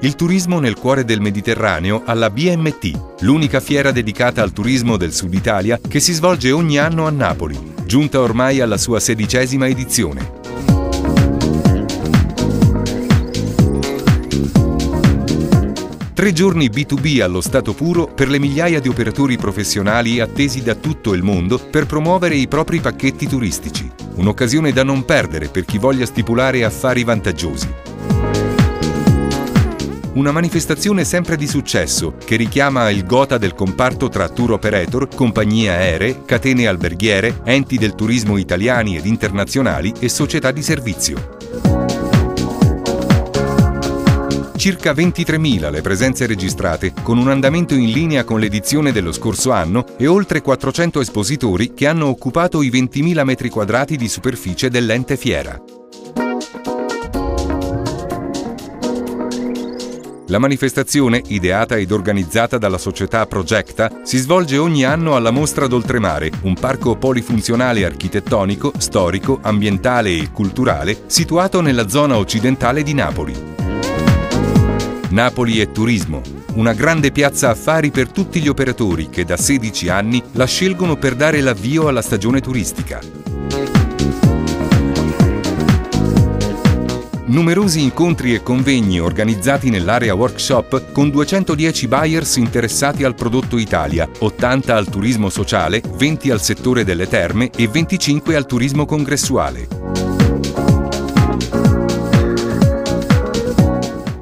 il turismo nel cuore del Mediterraneo alla BMT, l'unica fiera dedicata al turismo del Sud Italia che si svolge ogni anno a Napoli, giunta ormai alla sua sedicesima edizione. Tre giorni B2B allo stato puro per le migliaia di operatori professionali attesi da tutto il mondo per promuovere i propri pacchetti turistici. Un'occasione da non perdere per chi voglia stipulare affari vantaggiosi. Una manifestazione sempre di successo che richiama il gota del comparto tra tour operator, compagnie aeree, catene alberghiere, enti del turismo italiani ed internazionali e società di servizio. Circa 23.000 le presenze registrate, con un andamento in linea con l'edizione dello scorso anno e oltre 400 espositori che hanno occupato i 20.000 metri quadrati di superficie dell'ente fiera. La manifestazione, ideata ed organizzata dalla società Projecta, si svolge ogni anno alla Mostra d'Oltremare, un parco polifunzionale architettonico, storico, ambientale e culturale situato nella zona occidentale di Napoli. Napoli è turismo, una grande piazza affari per tutti gli operatori che da 16 anni la scelgono per dare l'avvio alla stagione turistica. Numerosi incontri e convegni organizzati nell'area workshop con 210 buyers interessati al prodotto Italia, 80 al turismo sociale, 20 al settore delle terme e 25 al turismo congressuale.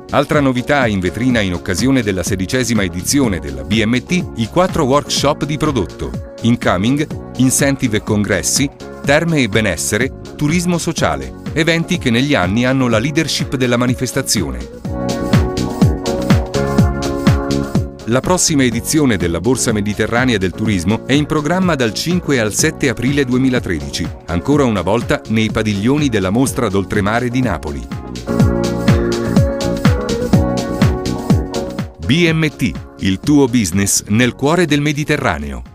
Altra novità in vetrina in occasione della sedicesima edizione della BMT, i quattro workshop di prodotto, Incoming, Incentive e Congressi, Terme e Benessere, Turismo Sociale, eventi che negli anni hanno la leadership della manifestazione. La prossima edizione della Borsa Mediterranea del Turismo è in programma dal 5 al 7 aprile 2013, ancora una volta nei padiglioni della Mostra d'Oltremare di Napoli. BMT, il tuo business nel cuore del Mediterraneo.